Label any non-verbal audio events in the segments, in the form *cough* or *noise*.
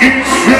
You. *laughs*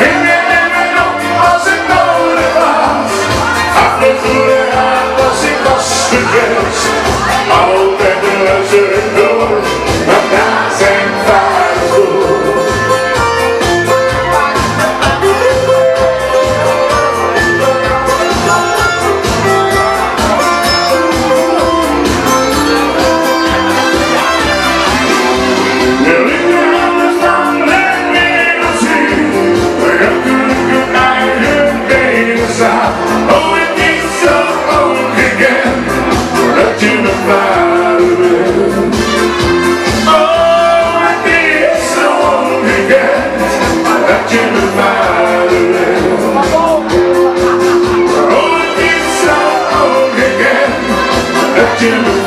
Je